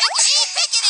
Gee, pick it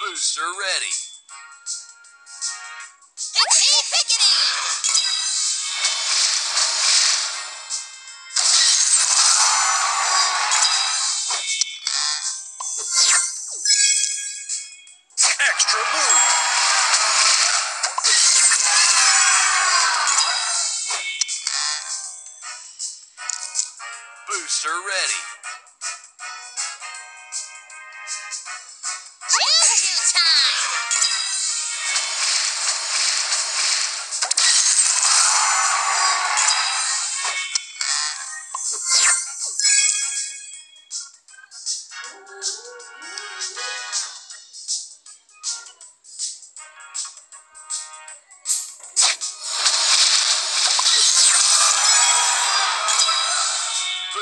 Booster ready. Pickety pickety!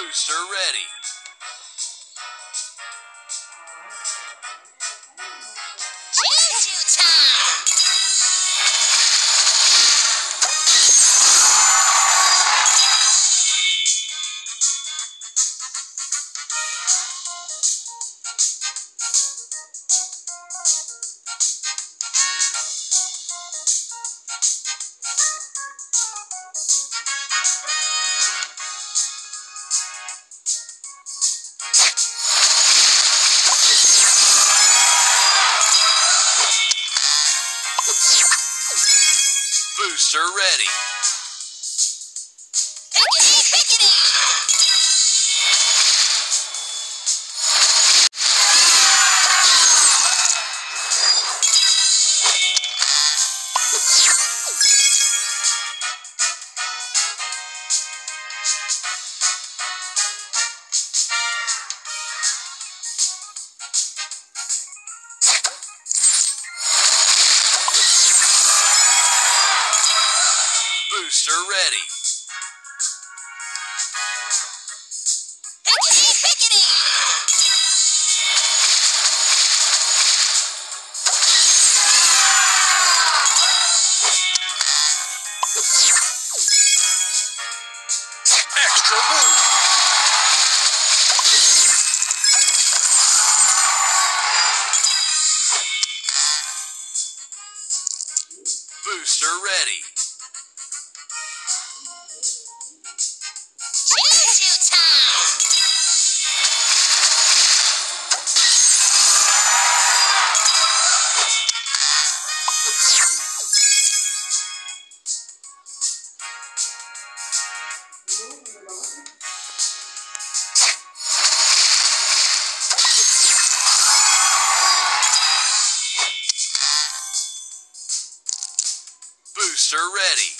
Booster ready. Booster ready. Booster ready. Extra move. Booster ready. Booster ready.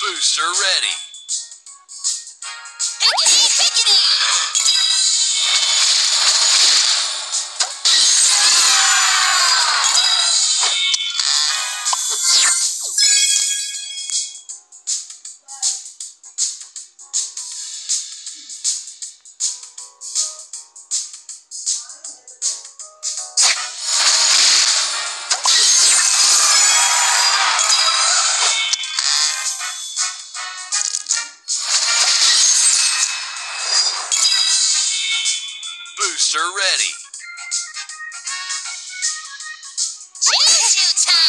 booster ready. Answer ready. Choo-choo time!